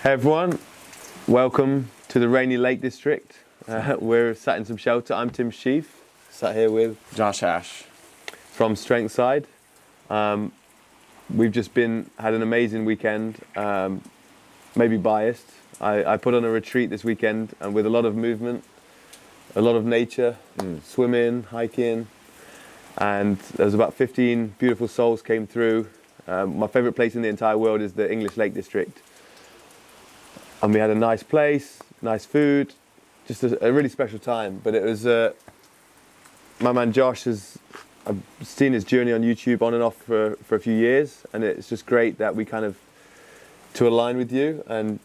Hey everyone, welcome to the Rainy Lake District. Uh, we're sat in some shelter. I'm Tim Shieff, sat here with Josh Ash. from Strength Side. Um, we've just been had an amazing weekend. Um, maybe biased. I, I put on a retreat this weekend and with a lot of movement, a lot of nature, swimming, hiking, and there was about 15 beautiful souls came through. Um, my favorite place in the entire world is the English Lake District and we had a nice place, nice food, just a, a really special time. But it was uh, my man Josh has I've seen his journey on YouTube on and off for for a few years, and it's just great that we kind of to align with you. And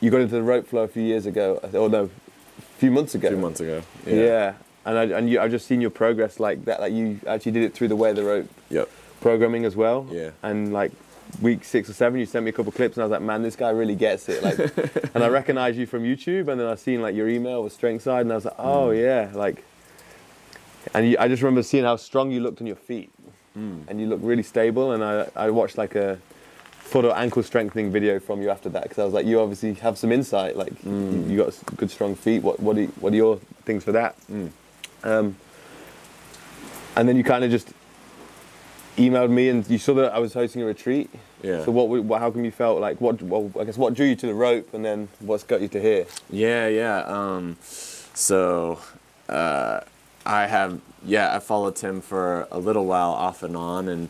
you got into the rope flow a few years ago, or no, a few months ago. A few months ago. Yeah. And I, and you, I've just seen your progress like that. Like you actually did it through the way the rope Yep. programming as well. Yeah. And like week six or seven, you sent me a couple clips, and I was like, man, this guy really gets it. Like, and I recognized you from YouTube, and then I seen like your email with Strength Side, and I was like, oh Mm. yeah, like. And you, I just remember seeing how strong you looked on your feet, Mm. and you looked really stable. And I, I watched like a foot or ankle strengthening video from you after that because I was like, you obviously have some insight. Like, Mm. you, you got good strong feet. What what are, you- what are your things for that? Mm. Um, and then you kind of just emailed me, and you saw that I was hosting a retreat. Yeah. So what, what? How come you felt like what? Well, I guess what drew you to the rope, and then what's got you to here? Yeah, yeah. Um, so uh, I have, yeah, I followed Tim for a little while off and on, and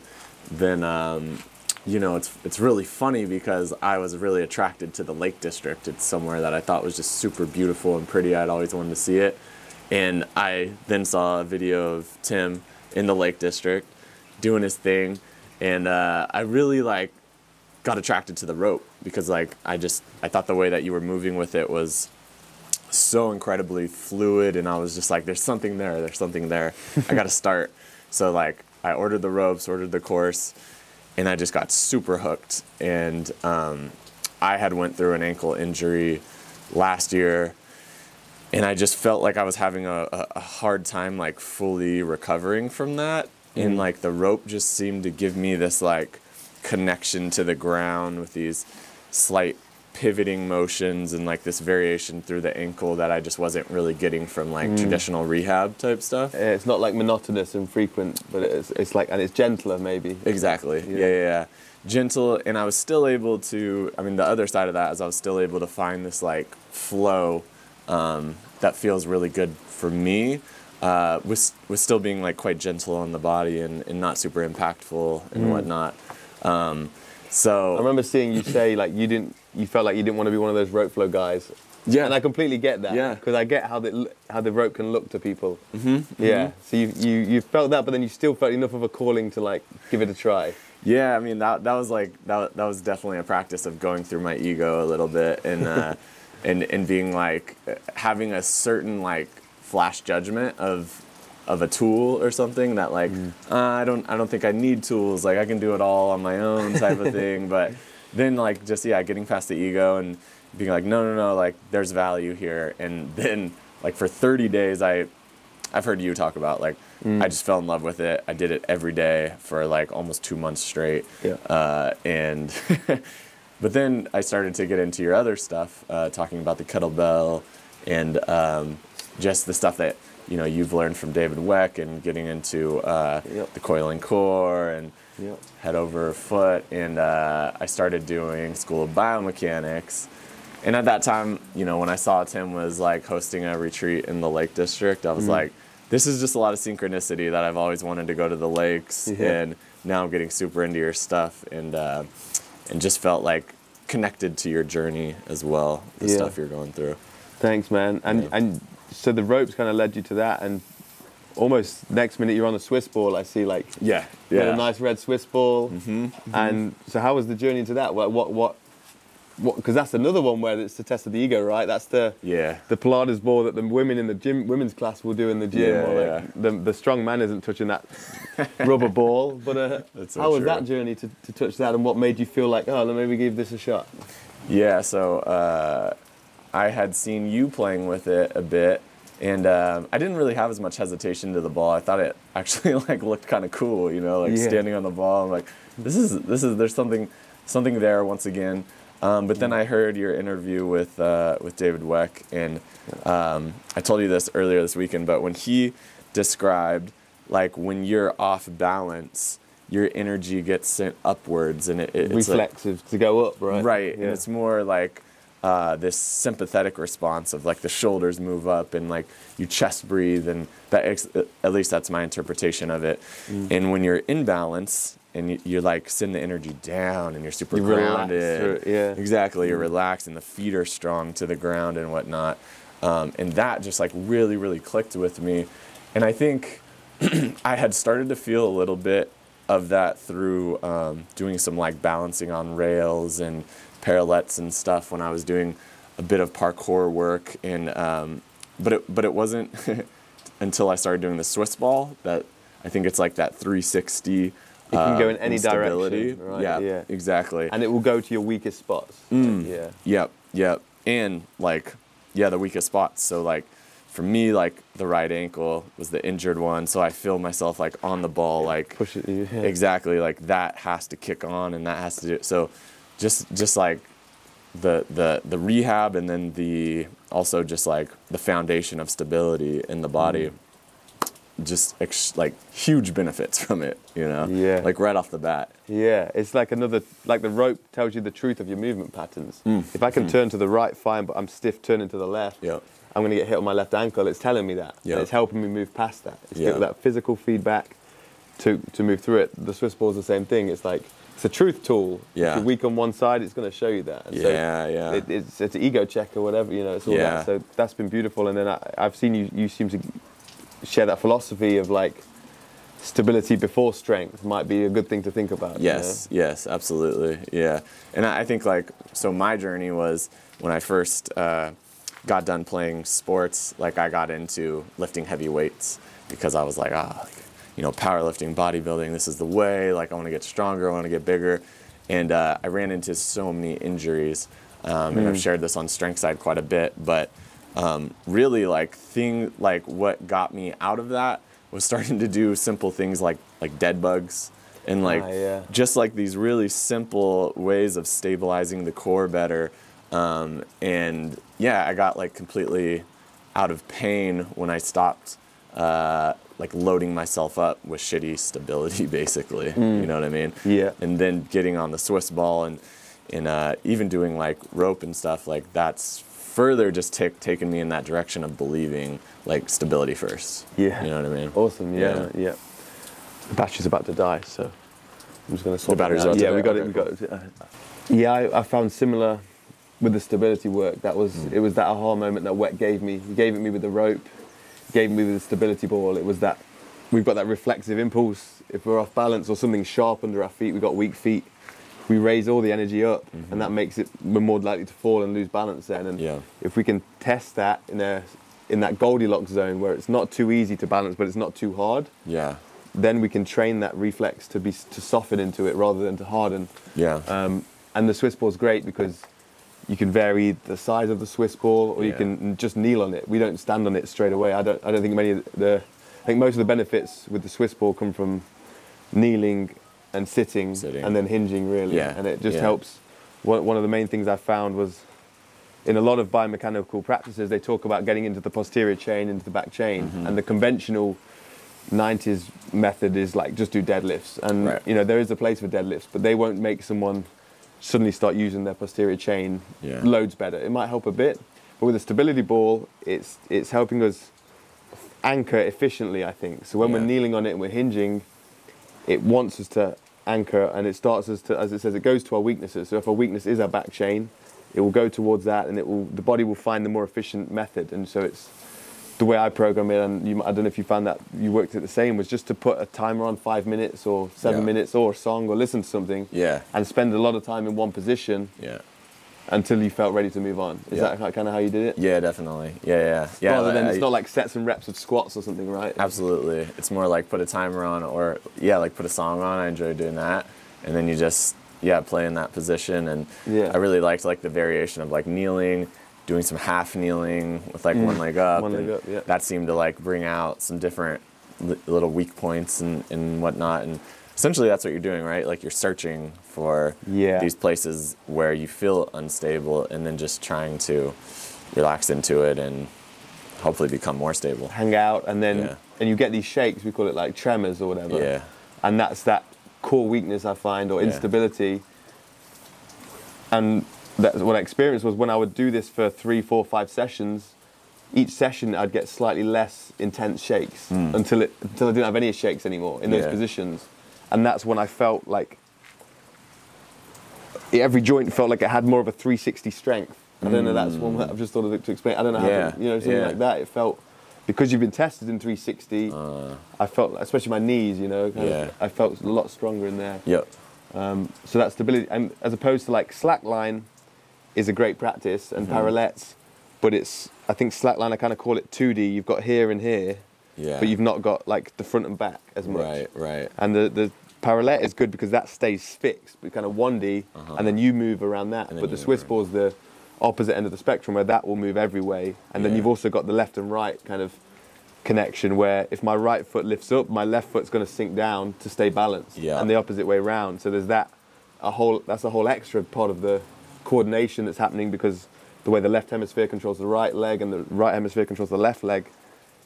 then, um, you know, it's it's really funny because I was really attracted to the Lake District. It's somewhere that I thought was just super beautiful and pretty. I'd always wanted to see it, and I then saw a video of Tim in the Lake District doing his thing, and uh, I really like got attracted to the rope because like I just I thought the way that you were moving with it was so incredibly fluid and I was just like there's something there there's something there. I got to start. So like I ordered the ropes ordered the course and I just got super hooked. And um, I had went through an ankle injury last year and I just felt like I was having a, a, a hard time like fully recovering from that. And like the rope just seemed to give me this like connection to the ground with these slight pivoting motions and like this variation through the ankle that I just wasn't really getting from like traditional rehab type stuff. Uh, It's not like monotonous and frequent, but it's it's like and it's gentler maybe. Exactly. Yeah. yeah, yeah, Gentle, and I was still able to. I mean, the other side of that is I was still able to find this like flow um, that feels really good for me. Uh, with with still being like quite gentle on the body and, and not super impactful and whatnot. Um, so I remember seeing you say like you didn't, you felt like you didn't want to be one of those rope flow guys. Yeah. and I completely get that. Yeah. because I get how the how the rope can look to people. Mm-hmm, yeah, so you, you you felt that, but then you still felt enough of a calling to like give it a try. Yeah, I mean that that was like that that was definitely a practice of going through my ego a little bit and uh, and and being like having a certain like flash judgment of of a tool or something that like uh, I don't I don't think I need tools like I can do it all on my own type of thing but then like just yeah getting past the ego and being like no no no like there's value here and then like for 30 days I I've heard you talk about like I just fell in love with it. I did it every day for like almost two months straight. Yeah. Uh, and but then I started to get into your other stuff, uh, talking about the kettlebell and um, just the stuff that you know you've learned from David Weck and getting into uh, Yep. the coiling core and Yep. head over foot. And uh, I started doing school of biomechanics. And at that time, you know, when I saw Tim was like hosting a retreat in the Lake District, I was like, this is just a lot of synchronicity that I've always wanted to go to the lakes. Yeah. And now I'm getting super into your stuff and uh, and just felt like connected to your journey as well, the Yeah. stuff you're going through. Thanks, man. And Yeah. and so the ropes kind of led you to that, and almost next minute you're on the Swiss ball. I see like Yeah, yeah. a nice red Swiss ball. And so how was the journey into that? What what what? Because that's another one where it's the test of the ego, right? That's the yeah. the Pilates ball that the women in the gym, women's class will do in the gym. Yeah, or like yeah. The, the strong man isn't touching that rubber ball. But uh, how was true. that journey to, to touch that, and what made you feel like, oh, let me give this a shot? Yeah, so uh, I had seen you playing with it a bit, and um, I didn't really have as much hesitation to the ball. I thought it actually like looked kind of cool, you know, like Yeah. standing on the ball. I'm like, this is this is there's something something there once again. Um, but then I heard your interview with uh, with David Weck, and um, I told you this earlier this weekend. But when he described like when you're off balance, your energy gets sent upwards, and it, it- it's like- Reflexive to go up, right? right and it's more like uh, this sympathetic response of like the shoulders move up and like you chest breathe and that ex- at least that's my interpretation of it. Mm. and when you're in balance and you, you're like send the energy down and you're super You grounded. it, yeah. exactly you're relaxed and the feet are strong to the ground and whatnot. Um, and that just like really really clicked with me. And i think I had started to feel a little bit of that through um, doing some like balancing on rails and parallettes and stuff when I was doing a bit of parkour work. And um, but it but it wasn't until I started doing the Swiss ball that I think it's like that 360. It can go in any direction, right? Yeah, Yeah. exactly. And it will go to your weakest spots. Mm. Yeah. Yep, yep. And like, yeah, the weakest spots. So like, for me, like the right ankle was the injured one. So I feel myself like on the ball, like Push it. Yeah. exactly like that has to kick on and that has to do. it. So just just like the the the rehab and then the also just like the foundation of stability in the body. Mm. Just ex- like huge benefits from it, you know. Yeah. Like right off the bat. Yeah, it's like another, like the rope tells you the truth of your movement patterns. If I can turn to the right, fine, but I'm stiff turning to the left, Yep. I'm going to get hit on my left ankle. It's telling me that. Yeah. It's helping me move past that. It's Yeah. that physical feedback to, to move through it. The Swiss ball is the same thing. It's like, it's a truth tool. Yeah. If you're weak on one side, it's going to show you that. And so Yeah, yeah. It, it's, it's an ego check or whatever, you know, it's all Yeah. that. So that's been beautiful. And then I, I've seen you, you seem to share that philosophy of like, stability before strength might be a good thing to think about. you Yes, yes, absolutely, yeah. And I I think like so. My journey was when I first uh, got done playing sports. Like I got into lifting heavy weights because I was like, ah, like, you know, powerlifting, bodybuilding. This is the way. Like I want to get stronger. I want to get bigger. And uh, I ran into so many injuries. Um, and I've shared this on Strength Side quite a bit. But um, really, like thing like what got me out of that was starting to do simple things like like dead bugs and like Ah, yeah. just like these really simple ways of stabilizing the core better. Um, and yeah, I got like completely out of pain when I stopped uh, like loading myself up with shitty stability, basically. You know what I mean? Yeah. And then getting on the Swiss ball and and uh, even doing like rope and stuff like that's further just take, taken me in that direction of believing like stability first. Yeah. You know what I mean? Awesome. Yeah. Yeah. Yeah. The battery's about to die, so I'm just going to swap. it battery's out. Yeah, we got okay, it. We got it. Uh, yeah, I, I found similar with the stability work. That was Mm. it. Was that aha moment that Weck gave me? He gave it me with the rope. Gave me the stability ball. It was that we've got that reflexive impulse. If we're off balance or something sharp under our feet, we've got weak feet. We raise all the energy up, and that makes it we're more likely to fall and lose balance then. And Mm-hmm. Yeah. if we can test that in a in that Goldilocks zone where it's not too easy to balance, but it's not too hard, Yeah. then we can train that reflex to be to soften into it rather than to harden. Yeah. Um, and the Swiss ball's great because you can vary the size of the Swiss ball, or you can just kneel on it. We don't stand on it straight away. I don't. I don't think many of the. I think most of the benefits with the Swiss ball come from kneeling and sitting, Sitting. and then hinging really. Yeah, And it just yeah. helps. One, one of the main things I found was in a lot of biomechanical practices, they talk about getting into the posterior chain, into the back chain, Mm-hmm. and the conventional 90s method is like just do deadlifts. And Right. you know there is a place for deadlifts, but they won't make someone suddenly start using their posterior chain Yeah. loads better. It might help a bit, but with a stability ball, it's it's helping us anchor efficiently. I think so. When Yeah. we're kneeling on it and we're hinging, it wants us to anchor, and it starts us to, as it says, it goes to our weaknesses. So if our weakness is our back chain, it will go towards that, and it will the body will find the more efficient method. And so it's the way I program it, and you, I don't know if you found that you worked it the same, was just to put a timer on five minutes or seven Yeah. minutes or a song or listen to something Yeah. and spend a lot of time in one position Yeah. until you felt ready to move on. Is Yeah. that kind of how you did it? Yeah, definitely. Yeah, yeah. Yeah. Rather than I- it's not like sets and reps of squats or something, right? Absolutely. It's more like put a timer on or yeah, like put a song on. I enjoy doing that. And then you just yeah, play in that position and Yeah. I really liked like the variation of like kneeling, doing some half kneeling with like one leg up. Mm. One leg up, yeah. That seemed to like bring out some different li- little weak points and, and whatnot and essentially that's what you're doing, right? Like you're searching for Yeah. these places where you feel unstable, and then just trying to relax into it and hopefully become more stable. hang out, and then Yeah. and you get these shakes. We call it like tremors or whatever. Yeah. And that's that core weakness I find or Yeah. instability. And that's what I experienced was when I would do this for three, four, five sessions. Each session, I'd get slightly less intense shakes until it until I didn't have any shakes anymore in those Hmm. Yeah. positions, and that's when I felt like every joint felt like it had more of a 360 strength. I don't know. That's one I've just thought of it to explain. I don't know how Yeah, to, you know something yeah. like that. It felt because you've been tested in 360. I felt, especially my knees, you know, Uh. Of, I felt a lot stronger in there. Yep. So that stability, and as opposed to like slackline, is a great practice, and Mm-hmm. parallettes, but it's I think slackline I kind of call it 2D. You've got here and here, Yeah. but you've not got like the front and back as much. Right. Right. And the the parallette is good because that stays fixed, but kind of 1D, and then you move around that. But the Swiss move ball is the opposite end of the spectrum where that will move every way, and then you've also got the left and right kind of connection where if my right foot lifts up, my left foot's going to sink down to stay balanced, Yeah. and the opposite way round. So there's that a whole that's a whole extra part of the coordination that's happening because the way the left hemisphere controls the right leg and the right hemisphere controls the left leg.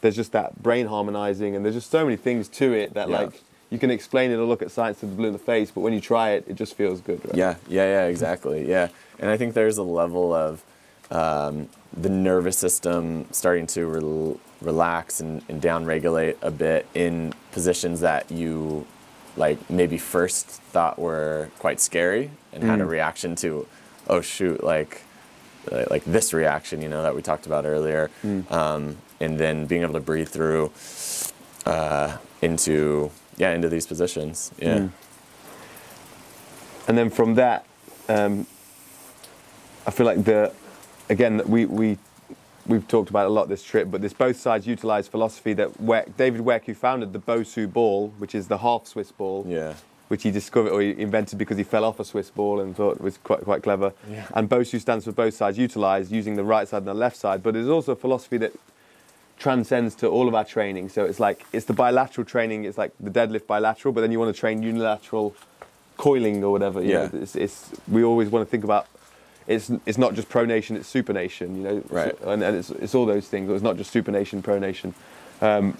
There's just that brain harmonizing, and there's just so many things to it that Yeah. like you can explain it or look at science to the blue in the face, but when you try it, it just feels good. Right? Yeah, yeah, yeah, exactly. Yeah, and I think there's a level of um, the nervous system starting to rel- relax and, and down-regulate a bit in positions that you like maybe first thought were quite scary and had a reaction to, oh shoot, like like this reaction, you know, that we talked about earlier, um, and then being able to breathe through uh, into yeah into these positions. Yeah. And then from that, um, I feel like the again we we we've talked about a lot this trip, but this both sides utilize philosophy that Weck, David Weck, who founded the Bosu ball, which is the half Swiss ball, Yeah. Which he discovered or he invented because he fell off a Swiss ball and thought it was quite quite clever. Yeah. And Bosu stands for both sides utilized, using the right side and the left side. But there's also a philosophy that transcends to all of our training. So it's like it's the bilateral training. It's like the deadlift bilateral, but then you want to train unilateral coiling or whatever. You Yeah. know, it's, it's we always want to think about. It's it's not just pronation, it's supination. You know, Right. And, and it's it's all those things. It's not just supination, pronation. Um,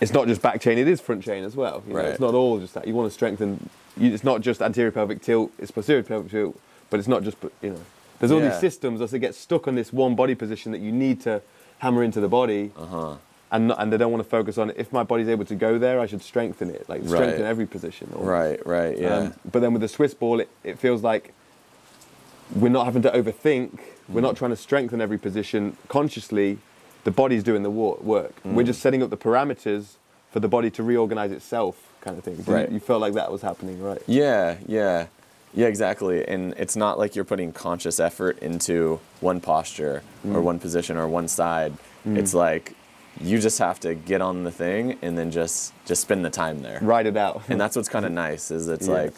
it's not just back chain; it is front chain as well. You know, Right. It's not all just that. You want to strengthen. You, it's not just anterior pelvic tilt; it's posterior pelvic tilt. But it's not just you know. There's all Yeah. these systems that get stuck on this one body position that you need to hammer into the body, Uh-huh. and not, and they don't want to focus on it. if my body's able to go there, I should strengthen it, like strengthen Right. every position. or- Right, right, yeah. um, but then with the Swiss ball, it, it feels like we're not having to overthink. We're Mm. not trying to strengthen every position consciously. The body's doing the wo- work. We're Mm. just setting up the parameters for the body to reorganize itself, kind of thing. Did you- Right. You, felt like that was happening, right? yeah, yeah. Yeah, exactly. And it's not like you're putting conscious effort into one posture Mm. or one position or one side. It's like you just have to get on the thing and then just just spend the time there. Ride it out. And that's what's kind of nice is it's Yeah. like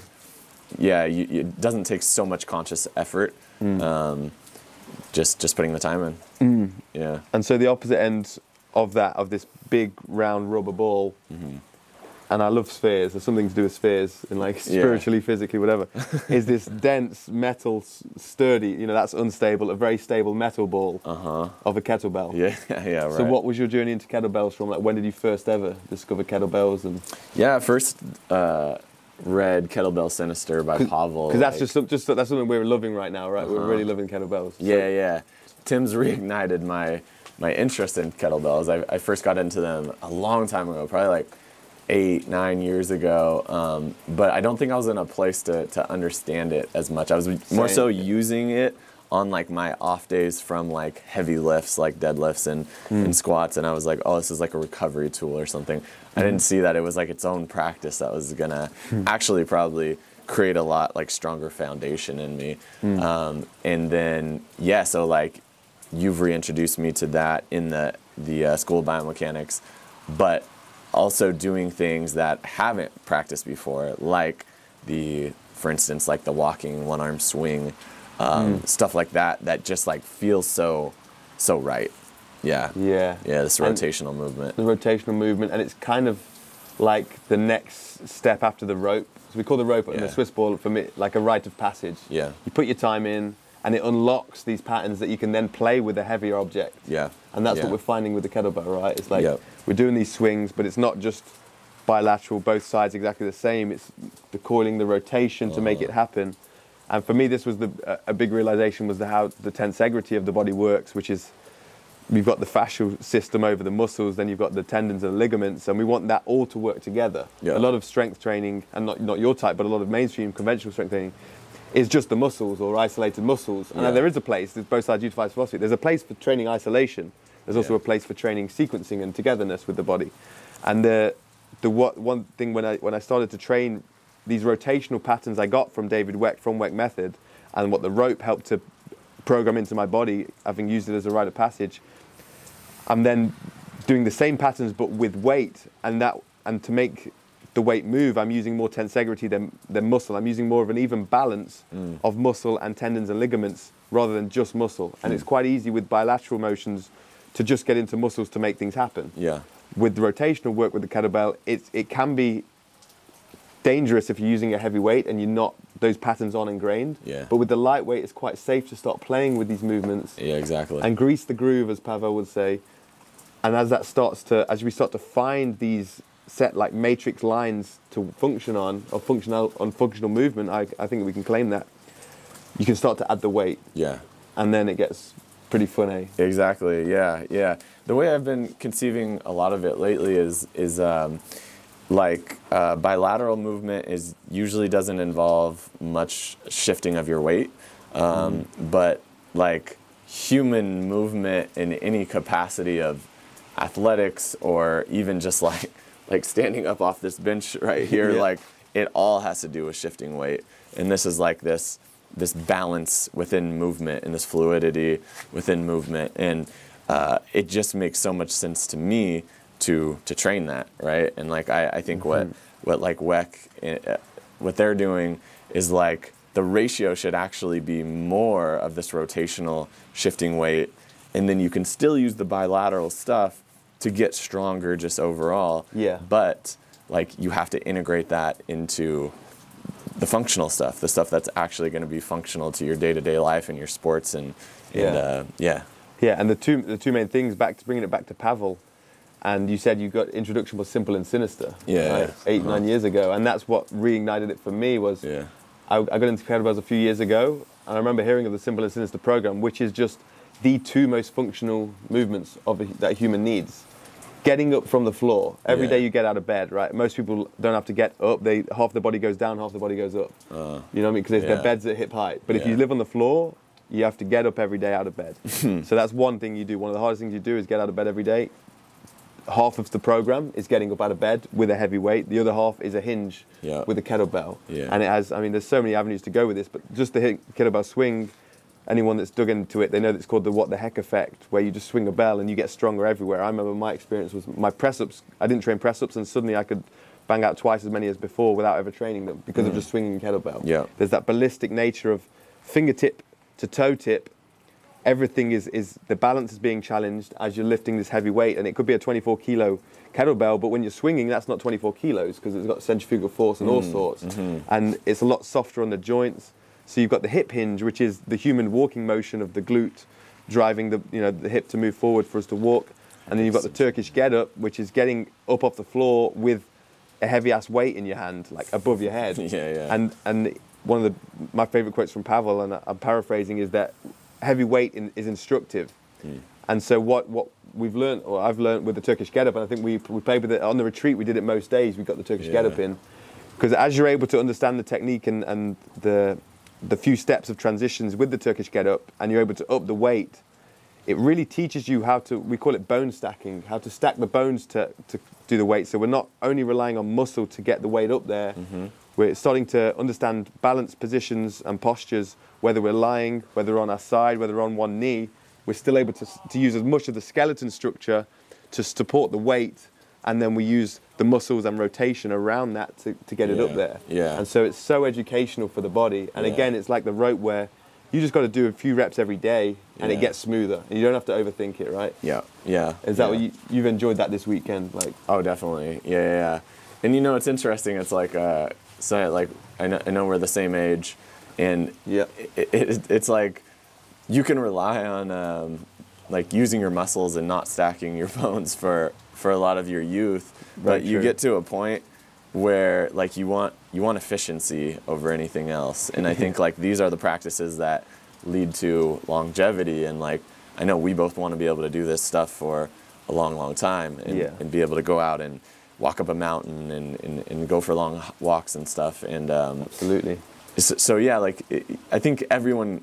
yeah, you, you- it doesn't take so much conscious effort. Mm. Um, just just putting the time in. Yeah. And so the opposite end of that, of this big round rubber ball, Mm-hmm. and I love spheres. There's something to do with spheres, and like Yeah. spiritually, physically, whatever. is this dense metal, sturdy? You know, that's unstable. A very stable metal ball Uh-huh. of a kettlebell. Yeah, yeah, right. So what was your journey into kettlebells from? Like when did you first ever discover kettlebells? And Yeah, first uh, read Kettlebell Sinister by Pavel. because that's just just that's something we're loving right now, right? We're Uh-huh. really loving kettlebells. So- Yeah, yeah. Tim's reignited my my interest in kettlebells. I, I first got into them a long time ago, probably like eight, nine years ago. Um, but I don't think I was in a place to, to understand it as much. I was more Same. so using it on like my off days from like heavy lifts, like deadlifts and, Hmm. and squats. And I was like, oh, this is like a recovery tool or something. I Hmm. didn't see that it was like its own practice that was gonna actually probably create a lot like stronger foundation in me. Hmm. Um, and then yeah, so like you've reintroduced me to that in the the uh, school of biomechanics, but also doing things that haven't practiced before, like the, for instance, like the walking one arm swing, um, stuff like that. That just like feels so so right. Yeah. Yeah. Yeah. This And- rotational movement. the rotational movement, and it's kind of like the next step after the rope. So we call the rope in Yeah. the Swiss ball for me like a rite of passage. Yeah. You put your time in, and it unlocks these patterns that you can then play with a heavier object. Yeah. And that's Yeah. what we're finding with the kettlebell, right? It's like Yep. we're doing these swings, but it's not just bilateral, both sides exactly the same. It's the coiling, the rotation to make it Uh-huh. happen. And for me, this was the a- big realization was the, how the tensegrity of the body works, which is we've got the fascial system over the muscles, then you've got the tendons and ligaments, and we want that all to work together. Yeah. A lot of strength training, and not, not your type, but a lot of mainstream conventional strength training, is just the muscles or isolated muscles. And Yeah. there is a place, there's both sides utilize philosophy, there's a place for training isolation. There's also Yeah. a place for training sequencing and togetherness with the body. And the, the what, one thing when I, when I started to train these rotational patterns I got from David Weck, from Weck Method, and what the rope helped to program into my body, having used it as a rite of passage, I'm then doing the same patterns but with weight, and that and to make the weight move, I'm using more tensegrity than, than muscle. I'm using more of an even balance mm. of muscle and tendons and ligaments rather than just muscle. And mm. it's quite easy with bilateral motions to just get into muscles to make things happen. Yeah. With the rotational work with the kettlebell, it, it can be dangerous if you're using a heavy weight and you're not those patterns aren't ingrained. Yeah. But with the lightweight, it's quite safe to start playing with these movements Yeah, exactly. and grease the groove, as Pavel would say. And as that starts to, as we start to find these set like matrix lines to function on, or functional on functional movement, I, I think we can claim that. You can start to add the weight, yeah. and then it gets pretty funny. Exactly. Yeah. Yeah. The way I've been conceiving a lot of it lately is is um, like uh, bilateral movement is usually doesn't involve much shifting of your weight, um, but like human movement in any capacity of athletics or even just like like standing up off this bench right here, Yeah. like it all has to do with shifting weight, and this is like this this balance within movement and this fluidity within movement. And uh, it just makes so much sense to me to to train that right and like i, I think what what like weck uh, what they're doing is like the ratio should actually be more of this rotational shifting weight and then you can still use the bilateral stuff to get stronger just overall Yeah. but like you have to integrate that into the functional stuff, the stuff that's actually going to be functional to your day-to-day life and your sports and and Yeah. uh, yeah, Yeah, and the two the two main things back to bringing it back to Pavel, and you said you got introduction was simple and sinister. Yeah, right? yeah. 8 Uh-huh. nine years ago, and that's what reignited it for me. Was Yeah. I, I got into kettlebells a few years ago, and I remember hearing of the simple and sinister program, which is just the two most functional movements of a, that a human needs. Getting up from the floor every Yeah. day you get out of bed, right? Most people don't have to get up. They half the body goes down, half the body goes up. you know what I mean? Because yeah. their bed's at hip height. But if you live on the floor, you have to get up every day out of bed. so that's one thing you do. One of the hardest things you do is get out of bed every day. Half of the program is getting up out of bed with a heavy weight. The other half is a hinge Yeah. with a kettlebell. Yeah. And it has, I mean, there's so many avenues to go with this, but just the kettlebell swing, anyone that's dug into it, they know that it's called the what the heck effect, where you just swing a bell and you get stronger everywhere. I remember my experience was my press ups, I didn't train press ups, and suddenly I could bang out twice as many as before without ever training them because of just swinging a kettlebell. Mm. Yeah. There's that ballistic nature of fingertip to toe tip. Everything is, is the balance is being challenged as you're lifting this heavy weight, and it could be a 24 kilo kettlebell, but when you're swinging, that's not 24 kilos because it's got centrifugal force and all mm, sorts, mm-hmm. and it's a lot softer on the joints. So you've got the hip hinge, which is the human walking motion of the glute, driving the you know the hip to move forward for us to walk, and then you've got the Turkish get up, which is getting up off the floor with a heavy ass weight in your hand, like above your head. Yeah, yeah. And and one of the my favorite quotes from Pavel, and I'm paraphrasing, is that heavy weight in, is instructive. Hmm. And so what what we've learned, or I've learned with the Turkish get up, and I think we we played with it on the retreat. We did it most days. We got the Turkish get up in, because as you're able to understand the technique and and the the few steps of transitions with the Turkish get up, and you're able to up the weight, it really teaches you how to we call it bone stacking how to stack the bones to, to do the weight so we're not only relying on muscle to get the weight up there mm-hmm. We're starting to understand balance positions and postures whether we're lying whether we're on our side whether we're on one knee we're still able to, to use as much of the skeleton structure to support the weight and then we use the muscles and rotation around that to, to get it up there yeah. and so it's so educational for the body and Yeah. again it's like the rope where you just got to do a few reps every day and it gets smoother and you don't have to overthink it right yeah, yeah. is that yeah. what you, you've enjoyed that this weekend like Oh, definitely. Yeah, yeah, yeah. and you know it's interesting. It's like uh, so like I know, I know we're the same age, and Yeah. it, it, it's like you can rely on um, like using your muscles and not stacking your bones for for a lot of your youth. Very but you true. get to a point where like you want you want efficiency over anything else, and I think like these are the practices that lead to longevity. And like I know we both want to be able to do this stuff for a long, long time, and, Yeah. and be able to go out and walk up a mountain and, and, and go for long walks and stuff. And um, Absolutely. so, so yeah, like it, I think everyone,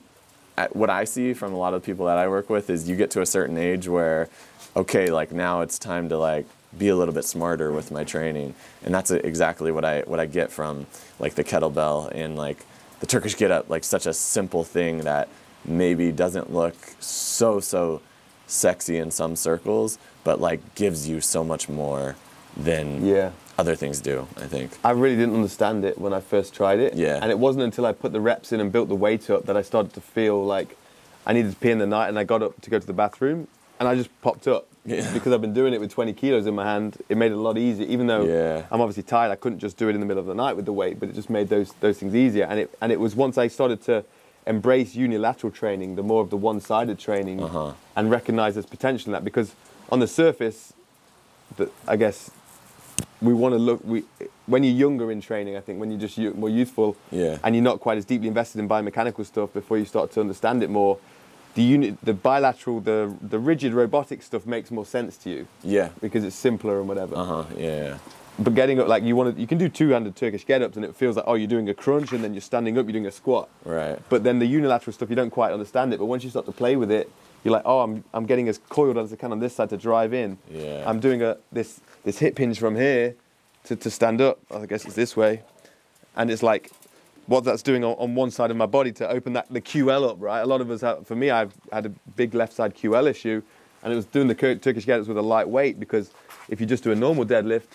what I see from a lot of people that I work with is you get to a certain age where, okay, like now it's time to like be a little bit smarter with my training, and that's exactly what I what I get from like the kettlebell and like the Turkish get up, like such a simple thing that maybe doesn't look so so sexy in some circles, but like gives you so much more than Yeah. other things do. I think. I really didn't understand it when I first tried it. Yeah. And it wasn't until I put the reps in and built the weight up that I started to feel like I needed to pee in the night and I got up to go to the bathroom and I just popped up. Yeah. Because I've been doing it with 20 kilos in my hand, it made it a lot easier. Even though Yeah. I'm obviously tired, I couldn't just do it in the middle of the night with the weight, but it just made those, those things easier. And it, and it was once I started to embrace unilateral training, the more of the one sided training, Uh-huh. and recognize there's potential in that. Because on the surface, the, I guess we want to look we when you're younger in training i think when you're just more youthful Yeah. and you're not quite as deeply invested in biomechanical stuff before you start to understand it more the unit the bilateral the the rigid robotic stuff makes more sense to you Yeah. because it's simpler and whatever Uh huh. Yeah. but getting up like you want to you can do two-handed turkish get-ups and it feels like oh you're doing a crunch and then you're standing up you're doing a squat Right. but then the unilateral stuff you don't quite understand it but once you start to play with it you're like oh i'm, I'm getting as coiled as i can on this side to drive in Yeah. i'm doing a this this hip hinge from here to, to stand up i guess it's this way and it's like what that's doing on, on one side of my body to open that the ql up right a lot of us have, for me i've had a big left side ql issue and it was doing the turkish get-ups with a light weight because if you just do a normal deadlift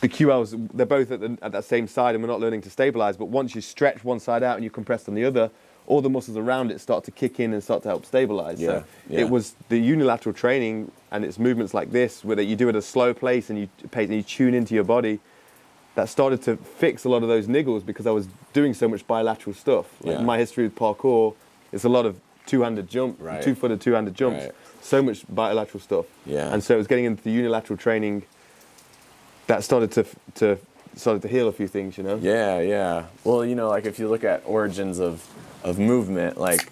the QLs, they're both at, the, at that same side and we're not learning to stabilize. But once you stretch one side out and you compress on the other, all the muscles around it start to kick in and start to help stabilize. Yeah, So yeah. it was the unilateral training and its movements like this, where you do it at a slow pace and you, pace and you tune into your body, that started to fix a lot of those niggles because I was doing so much bilateral stuff. Like Yeah. my history with parkour, it's a lot of two-handed jump, Right. two-footed two-handed jumps, Right. so much bilateral stuff. Yeah. And so it was getting into the unilateral training that started to to started to heal a few things, you know. Yeah, yeah. Well, you know, like if you look at origins of of movement, like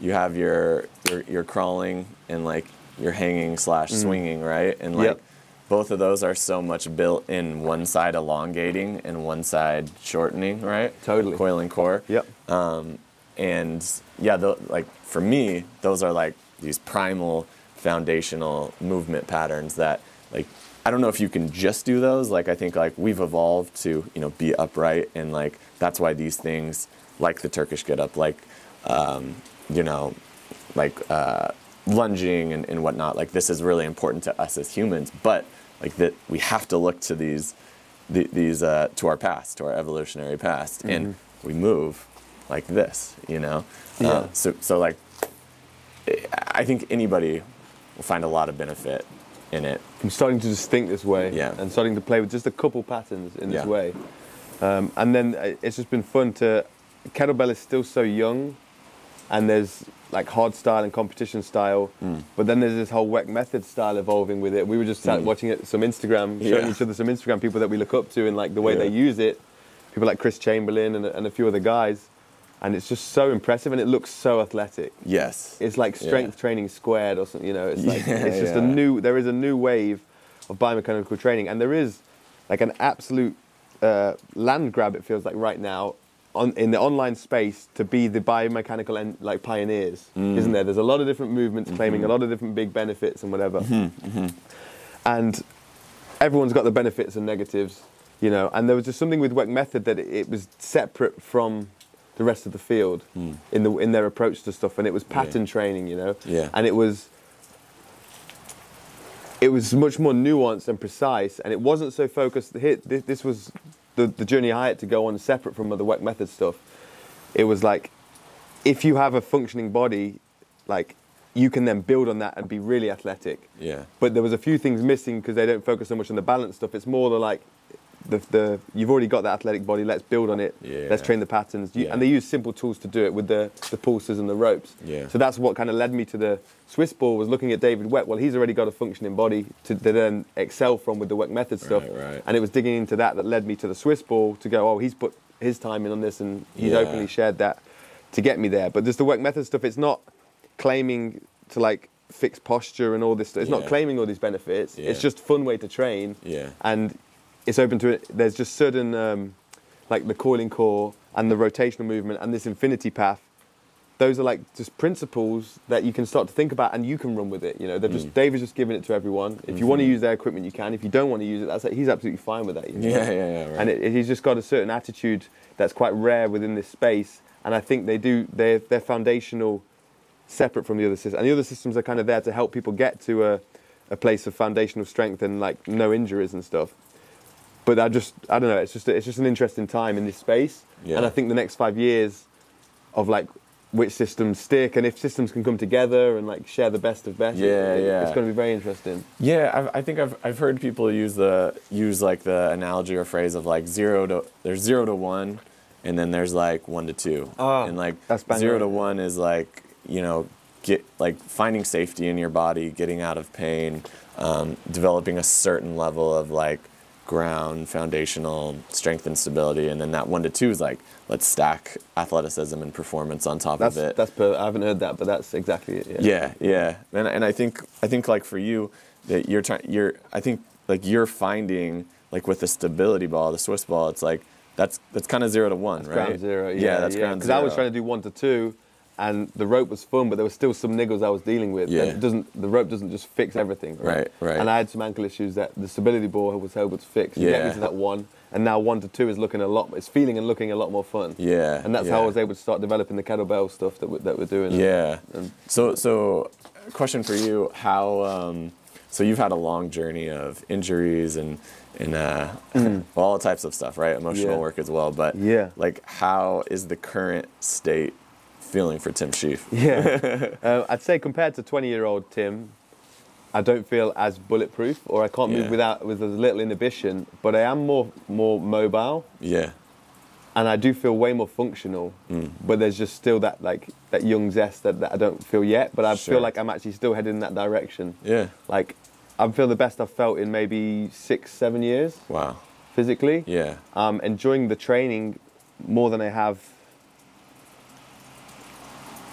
you have your your, your crawling and like your hanging slash swinging, right? And like Mm. Yep. both of those are so much built in one side elongating and one side shortening, right? Totally. Coiling core. Yep. Um, and yeah, tho- like for me, those are like these primal foundational movement patterns that like I don't know if you can just do those. Like I think like we've evolved to you know be upright and like that's why these things like the Turkish get up, like um, you know, like uh, lunging and, and whatnot. Like this is really important to us as humans, but like that we have to look to these the, these uh, to our past, to our evolutionary past, and we move like this, you know. Yeah. Uh, so so like I think anybody will find a lot of benefit in it. I'm starting to just think this way, Yeah. and starting to play with just a couple patterns in this Yeah. way. Um, and then uh, it's just been fun to. Kettlebell is still so young, and there's like hard style and competition style, Mm. but then there's this whole Weck method style evolving with it. We were just sat watching it, some Instagram, showing Yeah. each other some Instagram people that we look up to and like the way they use it. People like Chris Chamberlain and, and a few other guys, and it's just so impressive and it looks so athletic. Yes. It's like Yeah. strength training squared or something, you know. It's like Yeah, it's just a new. There is a new wave of biomechanical training, and there is like an absolute uh, land grab. It feels like right now. On, in the online space to be the biomechanical en- like pioneers, Mm. isn't there? There's a lot of different movements claiming Mm-hmm. a lot of different big benefits and whatever, and everyone's got the benefits and negatives, you know. And there was just something with Weck method that it, it was separate from the rest of the field hmm. in the in their approach to stuff, and it was pattern training, you know. Yeah. And it was it was much more nuanced and precise, and it wasn't so focused. Here, this, this was the, the journey I had to go on separate from the Weck method stuff. It was like if you have a functioning body, like you can then build on that and be really athletic. Yeah. But there was a few things missing because they don't focus so much on the balance stuff. It's more the like the, the you've already got that athletic body. Let's build on it. Yeah. Let's train the patterns. You, Yeah. And they use simple tools to do it with the the pulses and the ropes. Yeah. So that's what kind of led me to the Swiss ball. Was looking at David Weck. Well, he's already got a functioning body to, to then excel from with the Weck method stuff. Right, right. And it was digging into that that led me to the Swiss ball to go. Oh, he's put his time in on this and he's Yeah. openly shared that to get me there. But there's the Weck method stuff. It's not claiming to like fix posture and all this stuff. It's not claiming all these benefits. Yeah. It's just a fun way to train. Yeah. And it's open to it. There's just certain um, like the coiling core and the rotational movement and this infinity path. Those are like just principles that you can start to think about and you can run with it. You know, they're Mm. just David's just giving it to everyone. If you want to Mm-hmm. use their equipment, you can. If you don't want to use it, that's he's absolutely fine with that. You know? Yeah, yeah, yeah, right. And it, he's just got a certain attitude that's quite rare within this space. And I think they do. They're they're foundational, separate from the other systems. And the other systems are kind of there to help people get to a, a place of foundational strength and like no injuries and stuff. But I just I don't know. It's just it's just an interesting time in this space. Yeah. And I think the next five years of like which systems stick and if systems can come together and like share the best of best. Yeah, it- yeah. It's going to be very interesting. Yeah, I've, I think I've, I've heard people use the use like the analogy or phrase of like zero to there's zero to one, and then there's like one to two, Ah, and like zero to one is like you know get like finding safety in your body, getting out of pain, um, developing a certain level of like ground foundational strength and stability, and then that one to two is like let's stack athleticism and performance on top That's of it. that's per, I haven't heard that, but that's exactly it. Yeah. Yeah, yeah, and and I think I think like for you that you're trying you're I think like you're finding like with the stability ball, the Swiss ball, it's like that's that's kind of zero to one, right? ground zero. Yeah, that's ground zero. Because. I was trying to do one to two, and the rope was fun, but there was still some niggles I was dealing with. Yeah. It doesn't the rope doesn't just fix everything. Right? Right, right. And I had some ankle issues that the stability ball was able to fix. to Get me Yeah. to that one, and now one to two is looking a lot. It's feeling and looking a lot more fun. Yeah, And that's how I was able to start developing the kettlebell stuff that we're, that we're doing. Yeah. And- So so, question for you: How um, so you've had a long journey of injuries and and uh, all types of stuff, right? Emotional Mm. Yeah. work as well. But Yeah. like, how is the current state feeling for Tim Shieff? Yeah. uh, I'd say compared to 20 year old Tim, I don't feel as bulletproof or I can't Yeah. move without with as little inhibition, but I am more more mobile Yeah. and I do feel way more functional. Mm. But there's just still that like that young zest that, that I don't feel yet, but I Sure. feel like I'm actually still headed in that direction. Yeah. Like I feel the best I've felt in maybe 6 7 years Wow. physically. Yeah. um, enjoying the training more than I have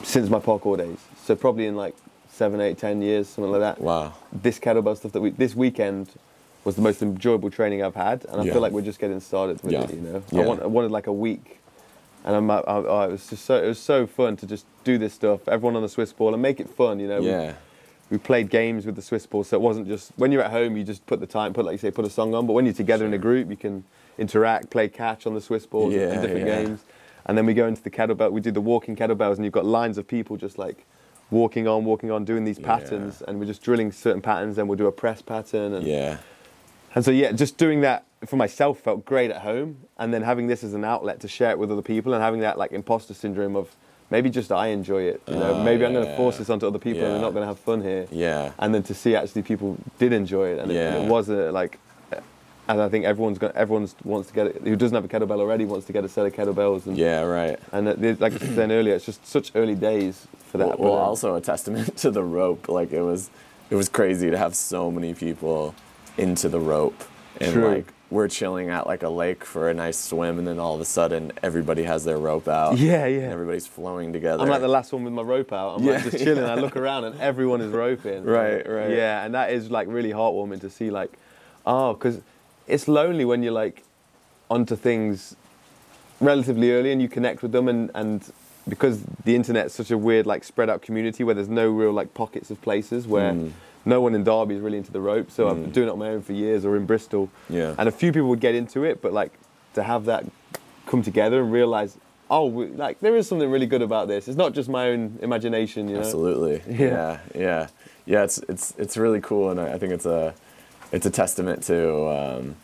since my parkour days. So probably in like seven, eight, ten years, something like that. Wow. This kettlebell stuff that we this weekend was the most enjoyable training I've had, and I Yeah. feel like we're just getting started with Yeah. it. You know, Yeah. I, want, I wanted like a week, and I'm, I, I, it was just so it was so fun to just do this stuff. Everyone on the Swiss ball and make it fun. You know, We- Yeah. we played games with the Swiss ball, so it wasn't just when you're at home, you just put the time, put like you say, put a song on. But when you're together in a group, you can interact, play catch on the Swiss ball, Yeah, different games. And then we go into the kettlebell. We do the walking kettlebells, and you've got lines of people just like walking on, walking on, doing these Yeah. patterns, and we're just drilling certain patterns. Then we'll do a press pattern, and Yeah. and so yeah, just doing that for myself felt great at home, and then having this as an outlet to share it with other people, and having that like imposter syndrome of maybe just I enjoy it. You know, Oh, maybe I'm going to yeah. force this onto other people, and they're not going to have fun here Yeah. and then to see actually people did enjoy it, and, it, and it was a, like, and I think everyone's got everyone's wants to get it. Who doesn't have a kettlebell already wants to get a set of kettlebells, and Yeah. Right. and it- it- like I was saying earlier, it's just such early days for that. Well, but, well, um, also a testament to the rope. Like it was, it was crazy to have so many people into the rope, and True. like we're chilling at like a lake for a nice swim, and then all of a sudden everybody has their rope out. Yeah, yeah. Everybody's flowing together. I'm like the last one with my rope out. I'm Yeah, like just chilling. I look around and everyone is roping. Right, right. Yeah, and that is like really heartwarming to see. Like, oh, because it's lonely when you're like onto things relatively early and you connect with them, and and because the internet's such a weird like spread out community where there's no real like pockets of places where. Mm. No one in Derby is really into the rope, so I've been Mm. doing it on my own for years, or in Bristol. Yeah. And a few people would get into it, but like to have that come together and realize, oh, we, like there is something really good about this. It's not just my own imagination, you know. Absolutely. Yeah. Yeah. Yeah. Yeah. It's it's it's really cool, and I I think it's a it's a testament to um,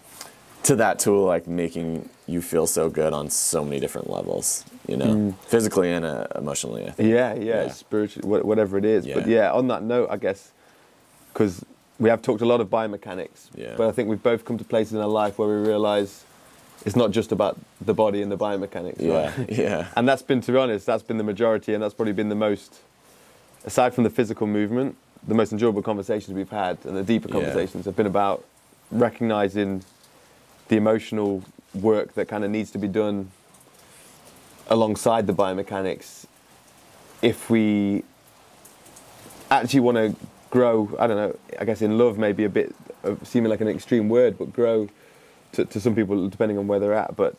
to that tool, like making you feel so good on so many different levels. You know, Mm. physically and uh, emotionally. I think. Yeah, yeah, Yeah. it's spiritual, whatever it is. But Yeah. yeah, on that note, I guess, because we have talked a lot of biomechanics, Yeah. but I think we've both come to places in our life where we realise it's not just about the body and the biomechanics. Yeah, Right? yeah, And that's been, to be honest, that's been the majority, and that's probably been the most, aside from the physical movement, the most enjoyable conversations we've had, and the deeper Yeah. conversations have been about recognizing the emotional work that kind of needs to be done alongside the biomechanics if we actually want to grow. I don't know. I guess in love, maybe a bit uh, of seeming like an extreme word, but grow to, to some people depending on where they're at. But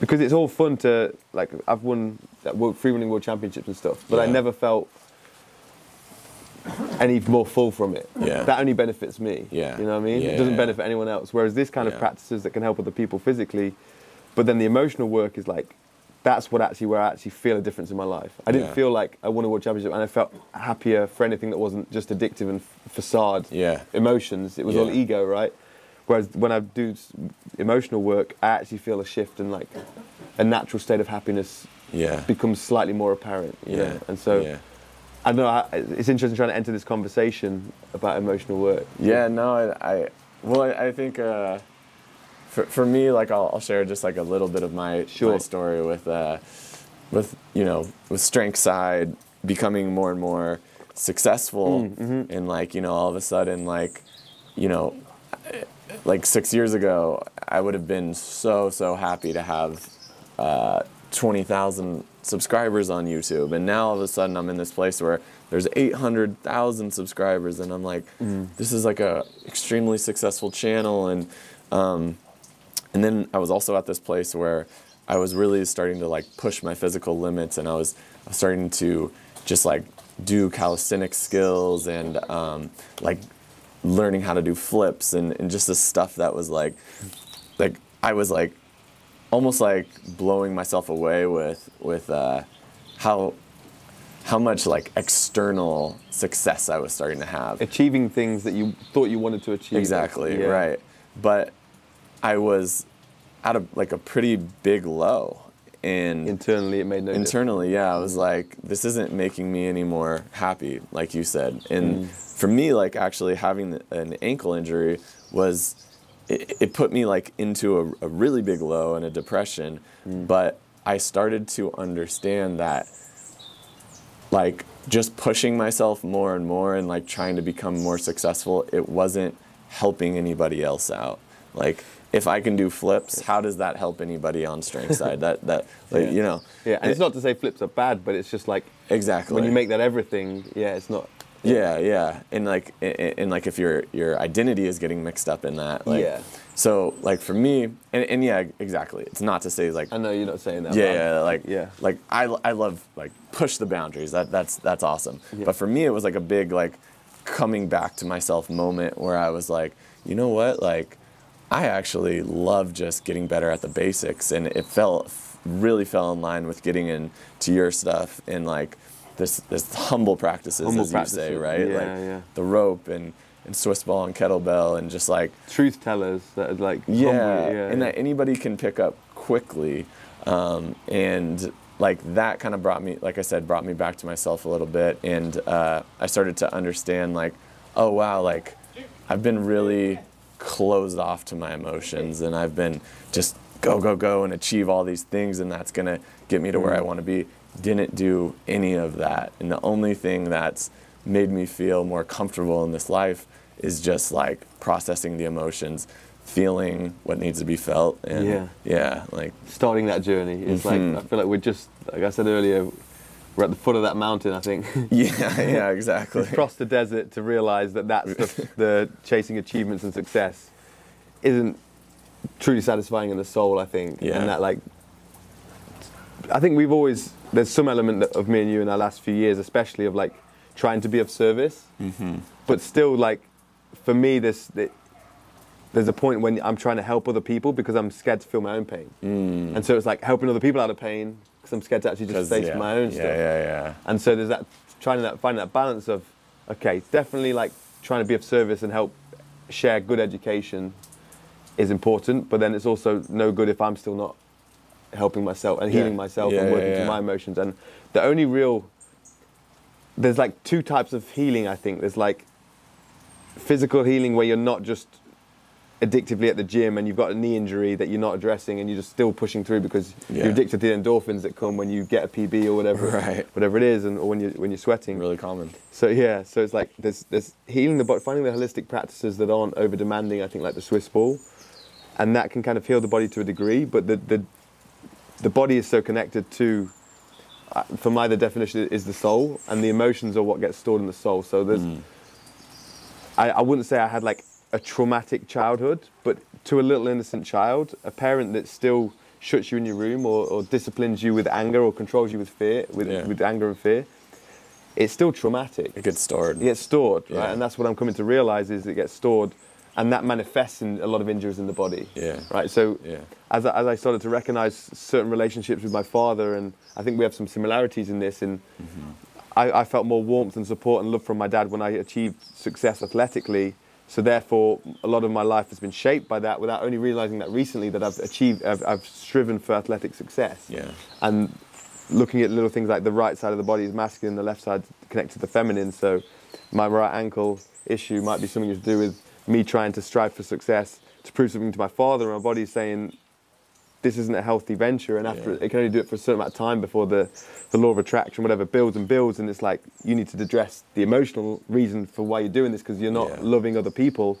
because it's all fun to like I've won uh, free running world championships and stuff, but I never felt any more full from it. Yeah. That only benefits me. Yeah. You know what I mean? Yeah, it doesn't benefit anyone else. Whereas this kind of practices that can help other people physically, but then the emotional work is like that's what actually where I actually feel a difference in my life. I didn't feel like I won a world championship and I felt happier for anything that wasn't just addictive and facade yeah, emotions. It was all ego, right? Whereas when I do emotional work, I actually feel a shift and like a natural state of happiness yeah, becomes slightly more apparent. You yeah. know? And so yeah. I know. I, it's interesting trying to enter this conversation about emotional work. Yeah, no, I, I well, I, I think uh, for for me, like I'll, I'll share just like a little bit of my Sure. my story with uh, with you know with strength side becoming more and more successful, and like you know all of a sudden like you know like six years ago, I would have been so so happy to have uh, twenty thousand subscribers on YouTube, and now all of a sudden I'm in this place where there's eight hundred thousand subscribers, and I'm like, this is like a extremely successful channel, and um, and then I was also at this place where I was really starting to like push my physical limits, and I was, starting to just like do calisthenic skills and um, like learning how to do flips and, and just the stuff that was like like I was like almost like blowing myself away with with uh, how how much like external success I was starting to have. Achieving things that you thought you wanted to achieve. Exactly, Yeah. right. But I was at a like a pretty big low and Internally, it made no difference. internally, yeah, I was like, this isn't making me any more happy, like you said. Mm. And for me, like actually having an ankle injury was, it, it put me like into a, a really big low and a depression. Mm. But I started to understand that, like, just pushing myself more and more and like trying to become more successful, it wasn't helping anybody else out. Like, if I can do flips, how does that help anybody on strength side? That that like Yeah. you know. Yeah, and it's not to say flips are bad, but it's just like Exactly. when you make that everything, yeah, it's not. Yeah, yeah, and like, and, and like, if your your identity is getting mixed up in that, like, Yeah. So like for me, and, and yeah, exactly. It's not to say like, I know you're not saying that. yeah, yeah, like, yeah. like I I love like push the boundaries. That that's that's awesome. Yeah. But for me, it was like a big like coming back to myself moment where I was like, you know what, like. I actually love just getting better at the basics, and it felt really fell in line with getting into your stuff and like this this humble practices, Humble as you say, right? yeah, like yeah. the rope and and Swiss ball and kettlebell and just like Truth tellers that are like yeah, humble, yeah, and that anybody can pick up quickly, um, and like that kind of brought me, like I said, brought me back to myself a little bit, and uh, I started to understand like, oh wow, like I've been really closed off to my emotions, and I've been just go go go and achieve all these things, and that's gonna get me to where I Mm. want to be. Didn't do any of that, and the only thing that's made me feel more comfortable in this life is just like processing the emotions, feeling what needs to be felt, and Yeah. yeah, like starting that journey is Mhm. like I feel like we're just like I said earlier, we're at the foot of that mountain. I think yeah, yeah, exactly. across the desert to realize that that's the, the chasing achievements and success isn't truly satisfying in the soul. I think, Yeah. and that like I think we've always there's some element of me and you in our last few years, especially of like trying to be of service, Mm-hmm. but still like for me this. It, there's a point when I'm trying to help other people because I'm scared to feel my own pain. Mm. And so it's like helping other people out of pain because I'm scared to actually just face yeah, my own yeah, stuff. Yeah, yeah, And so there's that trying to find that balance of, okay, definitely like trying to be of service and help share good education is important, but then it's also no good if I'm still not helping myself and healing myself and working through my emotions. And the only real, there's like two types of healing, I think. There's like physical healing where you're not just addictively at the gym and you've got a knee injury that you're not addressing and you're just still pushing through because Yeah. you're addicted to the endorphins that come when you get a PB or whatever, Right. whatever it is, and or when you when you're sweating. Really common. So yeah, so it's like there's there's healing the body, finding the holistic practices that aren't over demanding. I think like the Swiss ball, and that can kind of heal the body to a degree. But the the the body is so connected to, uh, for my the definition is the soul, and the emotions are what gets stored in the soul. So there's, I, I wouldn't say I had like a traumatic childhood, but to a little innocent child, a parent that still shuts you in your room or, or disciplines you with anger or controls you with fear, with, Yeah. with anger and fear, it's still traumatic. It gets stored. It gets stored, right? And that's what I'm coming to realize is it gets stored, and that manifests in a lot of injuries in the body. Yeah. Right. So Yeah. as I, as I started to recognize certain relationships with my father, and I think we have some similarities in this. In mm-hmm. I, I felt more warmth and support and love from my dad when I achieved success athletically. So therefore, a lot of my life has been shaped by that, without only realizing that recently that I've achieved, I've, I've striven for athletic success Yeah. and looking at little things like the right side of the body is masculine, the left side connected to the feminine. So my right ankle issue might be something to do with me trying to strive for success to prove something to my father, and my body's saying this isn't a healthy venture, and after Yeah. it can only do it for a certain amount of time before the, the law of attraction, whatever, builds and builds, and it's like you need to address the emotional reason for why you're doing this because you're not Yeah. loving other people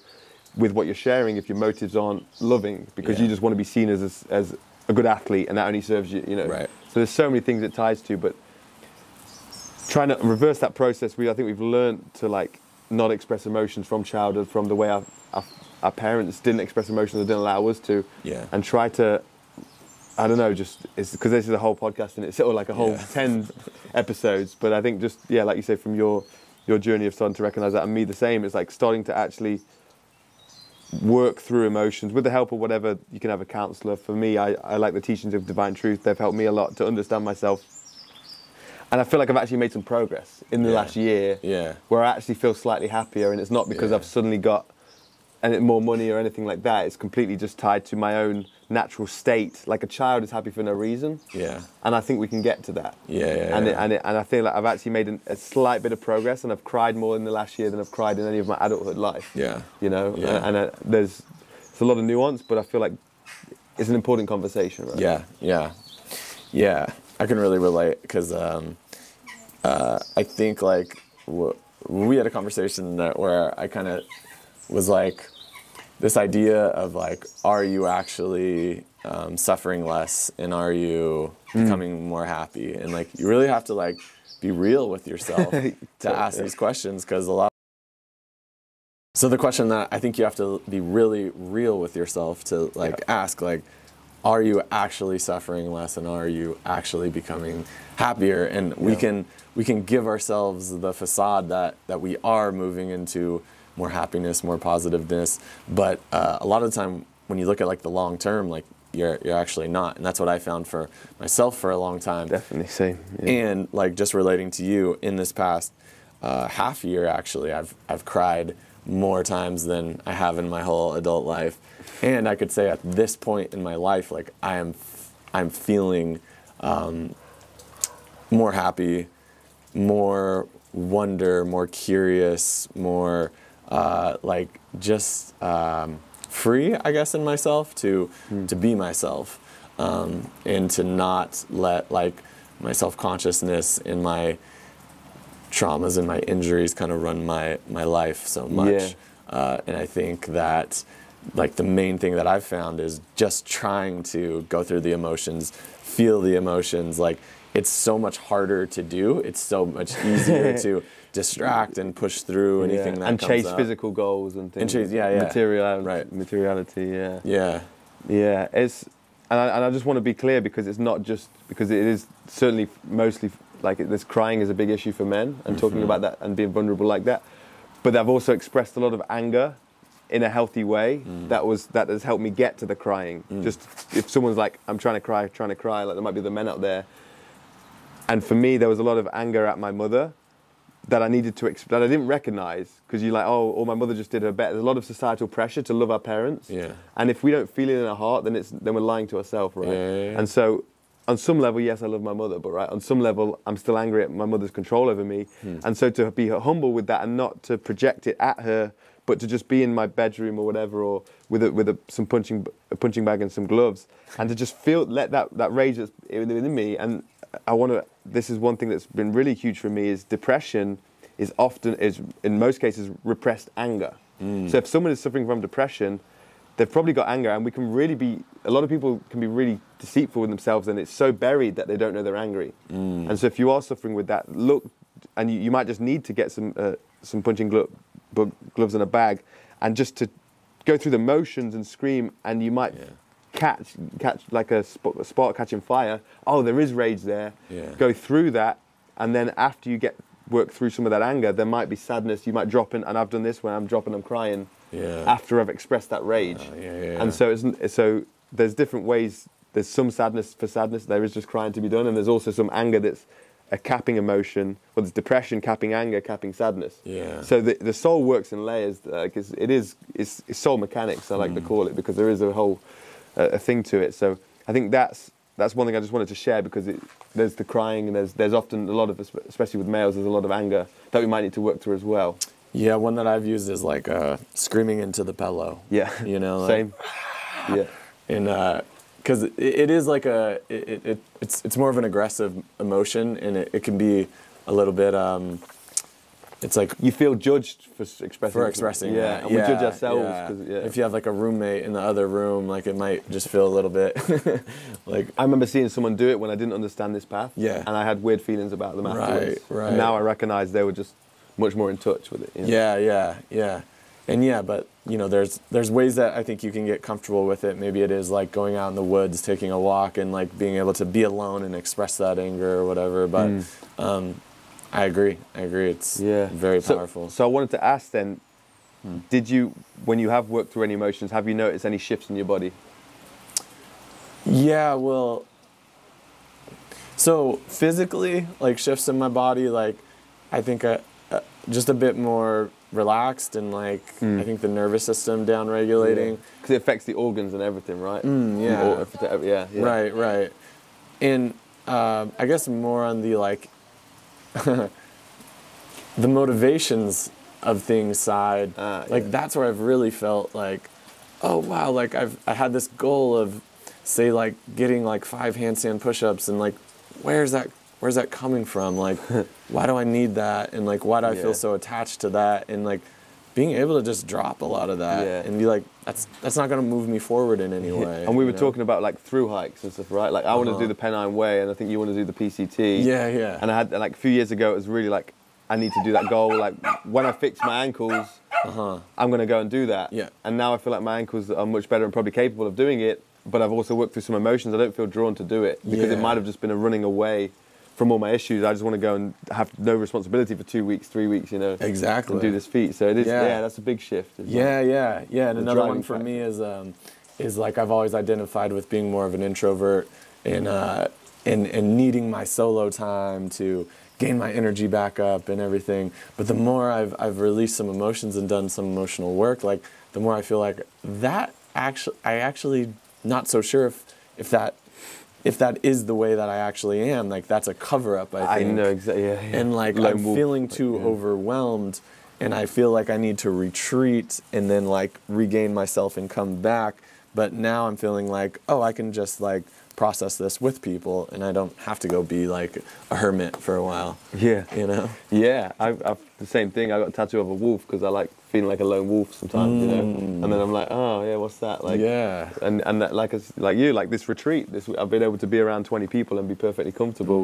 with what you're sharing if your motives aren't loving because you just want to be seen as a, as a good athlete and that only serves you, you know. Right. So there's so many things it ties to, but trying to reverse that process, we I think we've learned to like not express emotions from childhood, from the way our our, our parents didn't express emotions or didn't allow us to, Yeah. and try to. I don't know, just it's because this is a whole podcast and it's sort of like a whole Yeah. ten episodes. But I think just yeah, like you say, from your your journey of starting to recognize that, and me the same. It's like starting to actually work through emotions with the help of whatever you can have a counselor. For me, I, I like the teachings of divine truth. They've helped me a lot to understand myself. And I feel like I've actually made some progress in the Yeah. last year Yeah. where I actually feel slightly happier. And it's not because Yeah. I've suddenly got any more money or anything like that. It's completely just tied to my own natural state. Like a child is happy for no reason. Yeah. And I think we can get to that. Yeah, yeah, and, It, and, it, and I feel like I've actually made an, a slight bit of progress and I've cried more in the last year than I've cried in any of my adulthood life Yeah. you know Yeah. and, and uh, there's it's a lot of nuance but i feel like it's an important conversation right Yeah, yeah, yeah. I can really relate because um, uh, I think like w- we had a conversation that where I kind of was like this idea of like, are you actually um, suffering less and are you becoming more happy? And like, you really have to like be real with yourself to ask these questions because a lot. So the question that I think you have to be really real with yourself to like Yeah. ask like are you actually suffering less and are you actually becoming happier and we Yeah. can we can give ourselves the facade that that we are moving into more happiness more positiveness. But uh, a lot of the time when you look at like the long term like you're you're actually not. And that's what I found for myself for a long time. Definitely same yeah. and like just relating to you in this past uh, half year actually I've I've cried more times than I have in my whole adult life. And I could say at this point in my life like I am I'm feeling um, more happy more wonder more curious more uh, like just um, free I guess in myself to to be myself um, and to not let like my self consciousness and my traumas and my injuries kind of run my my life so much. Yeah. Uh, and I think that like the main thing that I've found is just trying to go through the emotions, feel the emotions. Like it's so much harder to do. It's so much easier to distract and push through Yeah. anything that and chase up. physical goals and things chase- yeah, yeah. material Right. materiality yeah Yeah. Yeah, it's and I, and I just want to be clear because it's not just because it is certainly mostly like this crying is a big issue for men and talking Mhm. about that and being vulnerable like that, but they've also expressed a lot of anger in a healthy way that was that has helped me get to the crying. Just if someone's like I'm trying to cry, trying to cry, like there might be the men out there, and for me there was a lot of anger at my mother that I needed to that I didn't recognize because you're like oh, or my mother just did her best. There's a lot of societal pressure to love our parents. Yeah. And if we don't feel it in our heart, then it's then we're lying to ourselves, right? Yeah, yeah, yeah. And so, on some level, yes, I love my mother, but right on some level, I'm still angry at my mother's control over me. Hmm. And so to be humble with that and not to project it at her but to just be in my bedroom or whatever, or with a, with a, some punching a punching bag and some gloves, and to just feel let that that rage that's within me. And I want to. This is one thing that's been really huge for me is depression is often is in most cases repressed anger. So if someone is suffering from depression, they've probably got anger, and we can really be. A lot of people can be really deceitful with themselves, and it's so buried that they don't know they're angry. And so if you are suffering with that, look, and you, you might just need to get some uh, some punching glo- gloves and a bag, and just to go through the motions and scream, and you might Yeah. Catch catch like a, sp- a spark catching fire. Oh, there is rage there. Yeah. Go through that, and then after you get work through some of that anger, there might be sadness. You might drop in, and I've done this when I'm dropping, I'm crying. Yeah. After I've expressed that rage. Uh, yeah, yeah. And so it's so there's different ways. There's some sadness for sadness. There is just crying to be done, and there's also some anger that's a capping emotion. Well, there's depression, capping anger, capping sadness. Yeah. So the, the soul works in layers. Like it's, it is it's, it's soul mechanics. I like Mm. to call it because there is a whole uh, a thing to it. So I think that's that's one thing I just wanted to share because it, there's the crying and there's there's often a lot of especially with males there's a lot of anger that we might need to work through as well. Yeah, one that I've used is like uh, screaming into the pillow. Yeah. You know, like, Same. yeah. and because it, it is like a it, it, it's it's more of an aggressive emotion and it, it can be a little bit um it's like You feel judged for expressing. for expressing Yeah. that. And we judge Yeah, ourselves yeah. if you have like a roommate in the other room like it might just feel a little bit like I remember seeing someone do it when I didn't understand this path. Yeah. And I had weird feelings about them Right, afterwards. right. And now I recognize they were just much more in touch with it. you know? Yeah, yeah, yeah. And yeah, but you know, there's there's ways that I think you can get comfortable with it. Maybe it is like going out in the woods, taking a walk, and like being able to be alone and express that anger or whatever. But um, I agree. I agree. It's Mm. Yeah. very powerful. So, I wanted to ask then, did you, when you have worked through any emotions, have you noticed any shifts in your body? Yeah, well, so physically, like shifts in my body, like I think uh uh just a bit more relaxed and like Hmm. I think the nervous system down regulating. Because it affects the organs and everything, right? Mm, yeah. Or yeah, yeah. Right, right. And um I guess more on the like the motivations of things side. Ah, like yeah. that's where I've really felt like, oh wow, like I've I had this goal of say like getting like five handstand push-ups and like where's that where's that coming from? Like why do I need that? And like why do I Yeah. feel so attached to that? And like being able to just drop a lot of that Yeah. and be like that's that's not gonna move me forward in any way. And we were know? talking about like through hikes and stuff, right? Like I want to Uh-huh. do the Pennine Way, and I think you want to do the PCT. Yeah, yeah. And I had like a few years ago, it was really like I need to do that goal. Like when I fix my ankles, uh-huh. I'm gonna go and do that. Yeah. And now I feel like my ankles are much better and probably capable of doing it. But I've also worked through some emotions. I don't feel drawn to do it because Yeah. it might have just been a running away from all my issues. I just want to go and have no responsibility for two weeks, three weeks, you know, Exactly. and do this feat. So it is, Yeah. yeah, that's a big shift. Yeah, yeah, yeah. And The another one for me is um, is like I've always identified with being more of an introvert and uh, and and needing my solo time to gain my energy back up and everything. But the more I've I've released some emotions and done some emotional work, like the more I feel like that actually I actually not so sure if if that if that is the way that I actually am. Like that's a cover up. I think. I know exactly. Yeah, yeah. and like Lone I'm wolf, feeling too yeah. overwhelmed and I feel like I need to retreat and then like regain myself and come back but now I'm feeling like oh I can just like process this with people and I don't have to go be like a hermit for a while Yeah. you know Yeah, I've, I've the same thing. I got a tattoo of a wolf because I like feeling like a lone wolf sometimes, you know. And then I'm like, oh yeah, what's that? Like, yeah And and that, like as, like you, like this retreat, this I've been able to be around 20 people and be perfectly comfortable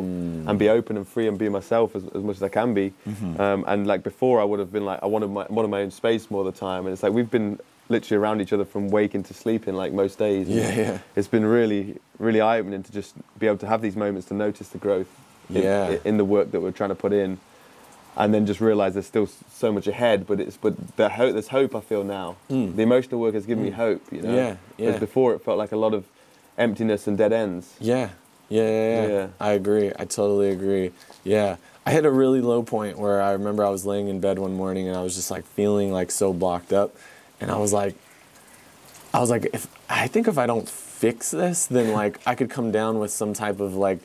and be open and free and be myself as, as much as I can be. Um, and like before, I would have been like I wanted my wanted my own space more of the time. And it's like we've been literally around each other from waking to sleeping like most days. And Yeah, yeah. It's been really really eye opening to just be able to have these moments to notice the growth. In, Yeah. in the work that we're trying to put in and then just realize there's still so much ahead. But it's but the hope, there's hope I feel now. Mm. The emotional work has given me hope. You know, Yeah, yeah. before it felt like a lot of emptiness and dead ends. Yeah. Yeah, yeah, yeah. Yeah. I agree. I totally agree. Yeah. I had a really low point where I remember I was laying in bed one morning and I was just like feeling like so blocked up. And I was like, I was like, if I think if I don't fix this, then like I could come down with some type of like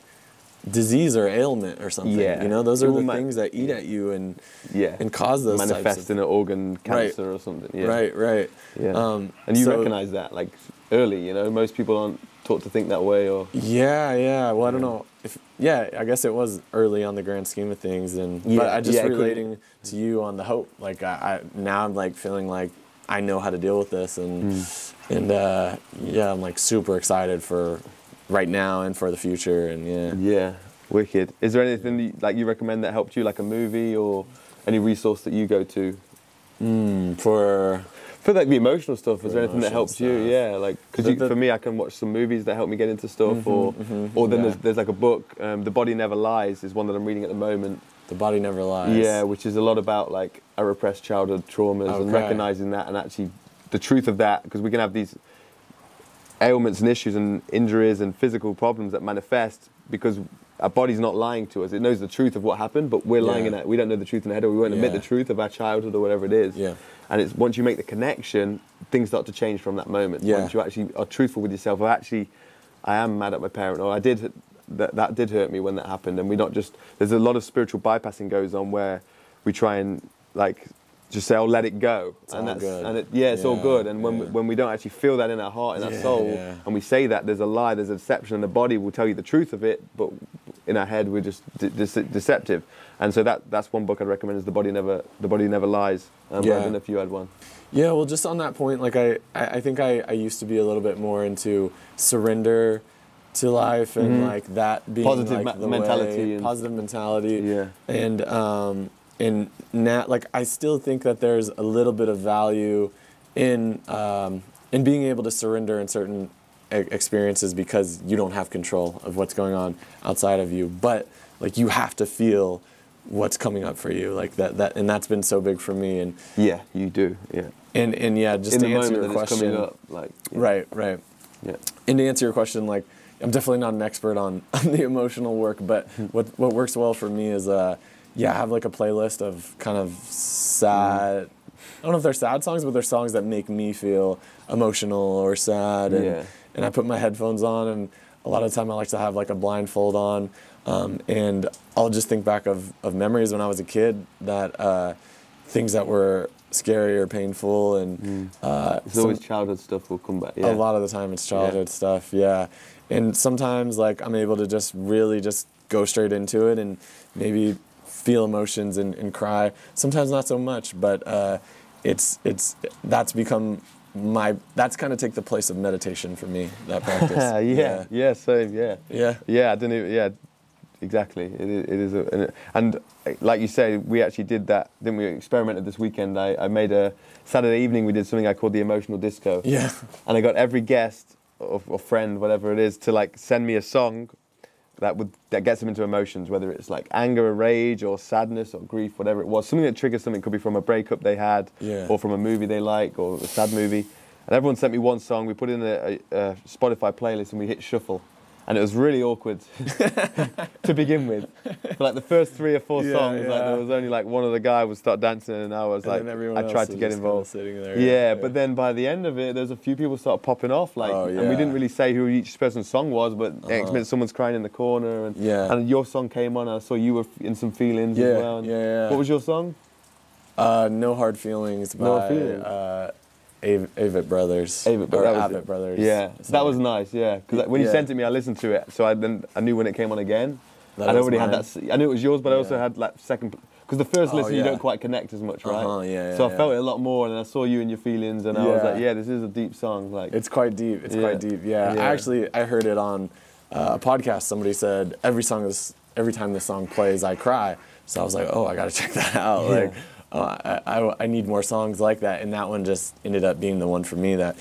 disease or ailment or something. Yeah. You know, those are the ma- things that eat at you and yeah, and cause those manifest in an organ Right. cancer or something. Yeah. Right, right. Yeah. Um, and you so- recognize that like early. You know, most people aren't taught to think that way. Or Yeah, yeah. Well, I don't know if yeah. I guess it was early on the grand scheme of things, and but Yeah, I just yeah, relating to you on the hope. Like I, I now I'm like feeling like I know how to deal with this, and Hmm. and uh, yeah, I'm like super excited for right now and for the future, and yeah. yeah, wicked. Is there anything you, like you recommend that helped you, like a movie or any resource that you go to? Mm, for For like the emotional stuff, is there anything that helps you? Yeah, like because for me, I can watch some movies that help me get into stuff, Mhm, or mhm, or then yeah. there's, there's like a book, um, "The Body Never Lies," is one that I'm reading at the moment. the body never lies. Yeah, which is a lot about like a repressed childhood traumas and recognizing that and actually the truth of that because we can have these ailments and issues and injuries and physical problems that manifest because our body's not lying to us. It knows the truth of what happened, but we're lying Yeah. in it. We don't know the truth in the head, or we won't admit Yeah. the truth of our childhood or whatever it is. Yeah. And it's once you make the connection, things start to change from that moment. Yeah. Once you actually are truthful with yourself, or actually, I am mad at my parent, or I did that. That did hurt me when that happened, and we not just. There's a lot of spiritual bypassing goes on where we try and like just say, "Oh, let it go," It's and all that's good. and it, yeah, it's all good. And when we, when we don't actually feel that in our heart, in our Yeah, soul, yeah. and we say that, there's a lie, there's a deception, and the body will tell you the truth of it, but in our head we're just de- dece- deceptive. And so that that's one book I'd recommend is the body never the body never lies. Um, I Yeah. don't know if you had one. Yeah, well, just on that point, like I, I I think I, I used to be a little bit more into surrender to life and like that being Positive like ma- the mentality way, and- positive mentality. Yeah. And and now, like I still think that there's a little bit of value in um, in being able to surrender in certain experiences because you don't have control of what's going on outside of you, but like you have to feel what's coming up for you like that that and that's been so big for me and Yeah, you do. Yeah. and and yeah just in to the answer your question up, like yeah. right right Yeah. and to answer your question like i'm definitely not an expert on, on the emotional work but Hmm. what what works well for me is uh yeah i have like a playlist of kind of sad i don't know if they're sad songs but they're songs that make me feel emotional or sad and Yeah. and i put my headphones on and a lot of the time i like to have like a blindfold on um, and i'll just think back of, of memories when i was a kid that uh, things that were scary or painful and uh, It's always childhood stuff will come back. Yeah. a lot of the time it's childhood stuff, yeah. And sometimes like I'm able to just really just go straight into it and maybe feel emotions and, and cry. Sometimes not so much, but uh, it's it's that's become my that's kind of take the place of meditation for me. That practice. yeah, yeah, yeah, same, yeah. Yeah. Yeah, I didn't even, yeah, exactly. It is, it is a, and, like you say, we actually did that, didn't we? Experimented this weekend. I, I made a, Saturday evening we did something I called the emotional disco. Yeah. And I got every guest or, or friend, whatever it is, to like send me a song that would that gets them into emotions, whether it's like anger or rage or sadness or grief, whatever it was. Something that triggers something could be from a breakup they had, Yeah. or from a movie they like, or a sad movie. And everyone sent me one song. We put in a, a, a Spotify playlist and we hit shuffle, and it was really awkward to begin with. For like the first three or four Yeah, songs, like there was only like one of the guy would start dancing, and I was And like, I tried to get involved. sitting there, Yeah, yeah, but then by the end of it, there's a few people start popping off, like, Oh, and we didn't really say who each person's song was, but Uh-huh. minute someone's crying in the corner, and Yeah. and your song came on, and I saw you were in some feelings Yeah, as well. yeah, yeah. What was your song? Uh, no hard feelings by No Hard Feelings. uh, Avett Brothers. Avett, was Avett. Brothers. Yeah, that was nice. Yeah, because when you Yeah. sent it to me, I listened to it, so I then I knew when it came on again. That I already had that. I knew it was yours, but I also had like second. Because the first Oh, listen you don't quite connect as much, right? Uh-huh, yeah, So yeah, I felt it a lot more, and I saw you and your feelings, and I was like, yeah, this is a deep song. Like, It's quite deep. It's Yeah. quite deep. Yeah. Yeah. I actually I heard it on uh, a podcast. Somebody said every song is every time this song plays, I cry. So I was like, oh, I got to check that out. Yeah. Like, uh, I, I I need more songs like that, and that one just ended up being the one for me that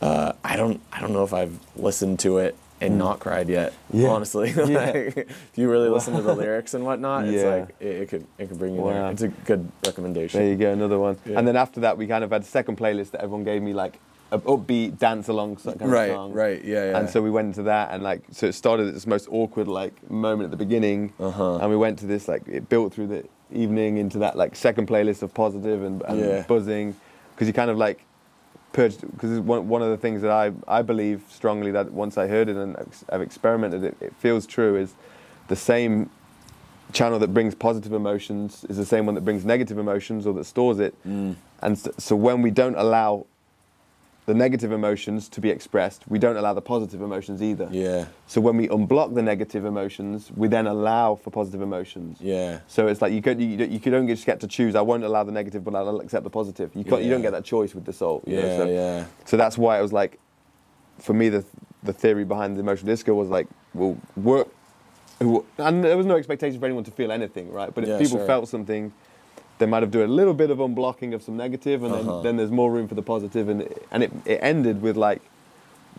uh, I don't I don't know if I've listened to it and not cried yet. Mm. Yeah. Honestly, Yeah. like, if you really listen to the lyrics and whatnot, yeah. it's like it, it could it could bring you there. Wow. It's a good recommendation. There you go, another one. And then after that, we kind of had a second playlist that everyone gave me like a upbeat dance along kind of Right, song. right, yeah, yeah. And so we went into that, and like, so it started at this most awkward like moment at the beginning, Uh-huh. and we went to this like it built through the evening into that like second playlist of positive and, and Yeah. buzzing, because you kind of like purged because one one of the things that I I believe strongly that once I heard it and I've experimented it, it feels true is the same channel that brings positive emotions is the same one that brings negative emotions or that stores it. Mm. And so, so when we don't allow the negative emotions to be expressed, we don't allow the positive emotions either. Yeah. So when we unblock the negative emotions, we then allow for positive emotions. Yeah. So it's like you could you, don't- you only just get to choose. I won't allow the negative, but I'll accept the positive. You can't, you don't get that choice with the soul. you know, Yeah. so, yeah. so that's why it was like, for me, the the theory behind the emotional disco was like, well, work. And there was no expectation for anyone to feel anything, right? But if Yeah, people sure. felt something, they might have done a little bit of unblocking of some negative, and Uh-huh. then, then there's more room for the. And it, and it, it ended with like,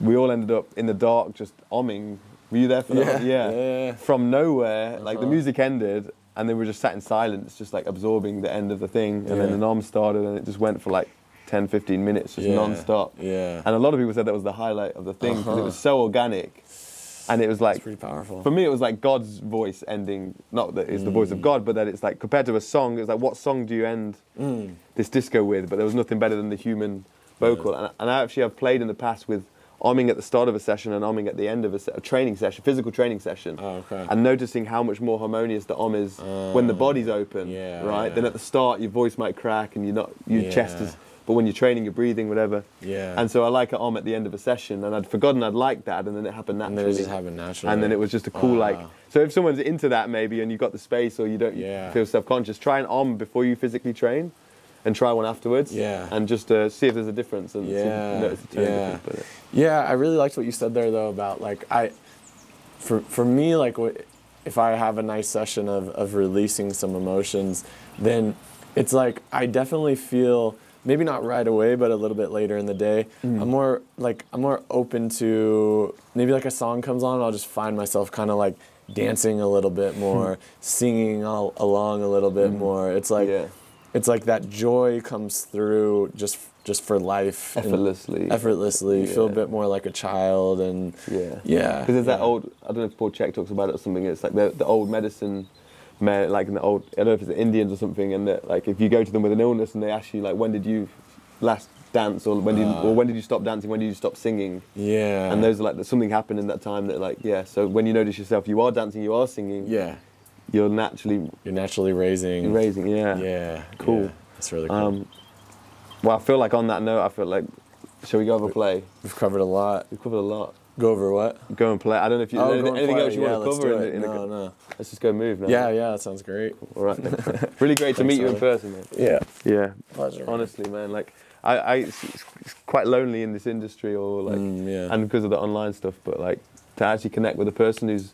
we all ended up in the dark, just omming. Were you there for that? Yeah, yeah. From nowhere, like the Uh-huh. music ended, and then we were just sat in silence, just like absorbing the end of the thing. And then the nom started, and it just went for like 10, 15 minutes, just yeah. non-stop. Yeah. And a lot of people said that was the highlight of the thing because it Uh-huh. was so organic. And it was like, It's pretty powerful. for me, it was like God's voice ending. Not that it's the voice of God, but that it's like compared to a song, it's like, what song do you end Mm. this disco with? But there was nothing better than the human vocal. And, and I actually have played in the past with omming at the start of a session and omming at the end of a, se- a training session, physical training session. Oh, okay. And noticing how much more harmonious the om is when the Oh, body's open, yeah, right? yeah. Then at the start, your voice might crack and you're not, your chest is, but when you're training, you're breathing, whatever. Yeah. And so I like it om at the end of a session, and I'd forgotten I'd like that, and then it happened And naturally. then it just happened naturally. And then it was just a cool like. So if someone's into that maybe, and you've got the space, or you don't Yeah. feel self-conscious, try an om before you physically train, and try one afterwards. Yeah. And just uh, see if there's a difference, and see if you Yeah, notice the tone yeah. Yeah, I really liked what you said there though about like I, for for me like if I have a nice session of of releasing some emotions, then it's like I definitely feel maybe not right away, but a little bit later in the day. Mm. I'm more like I'm more open to maybe like a song comes on, I'll just find myself kind of like dancing a little bit more, singing all along a little bit more. It's like Mm. Yeah. it's like that joy comes through just just for life Effortlessly. effortlessly feel a bit more like a child and Yeah. yeah Because there's that old, I don't know if Paul Chek talks about it or something, it's like the, the old medicine, me- like in the old, I don't know if it's the Indians or something, and that like if you go to them with an illness and they ask you like, when did you last dance, or when did, Ah. or when did you stop dancing, when did you stop singing? yeah And those are like, something happened in that time that like, yeah, so when you notice yourself, you are dancing, you are singing, yeah you're naturally you're naturally raising raising, yeah. yeah Cool. yeah. that's really cool Um, well, I feel like on that note, I feel like, shall we go over play? we've covered a lot We've covered a lot. Go over what Go and play. I don't know if you, oh, anything, anything else you yeah, want to cover. in in no no Let's just go move now. yeah yeah that sounds great All right. really great to meet you in person, man. yeah Yeah. pleasure Honestly, man. Like, I, I it's, it's quite lonely in this industry, or like, Mm, yeah. and because of the online stuff. But like, to actually connect with a person who's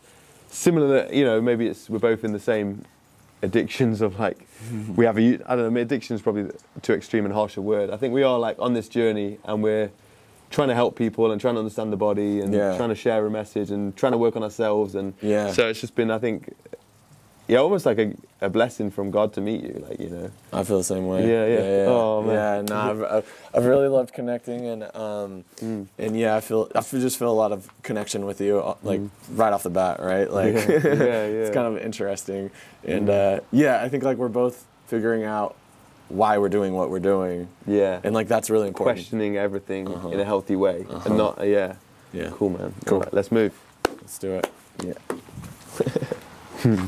similar, that you know, maybe it's we're both in the same addictions of like, we have a, I don't know, addiction is probably too extreme and harsh a word. I think we are like on this journey, and we're trying to help people and trying to understand the body and Yeah. trying to share a message and trying to work on ourselves and Yeah. so it's just been I think yeah almost like a, a blessing from God to meet you like you know I feel the same way. Yeah, yeah. Oh, man. Yeah, no, I've, I've, really loved connecting, and um, Mm. and yeah, I feel I just feel a lot of connection with you, uh, like right off the bat, right? Like, Mm. Yeah, yeah, it's kind of interesting, and uh, yeah, I think like we're both figuring out why we're doing what we're doing, yeah and like that's really important. questioning everything Uh-huh. in a healthy way Uh-huh. and not yeah Yeah, cool man Cool. Right, let's move let's do it. yeah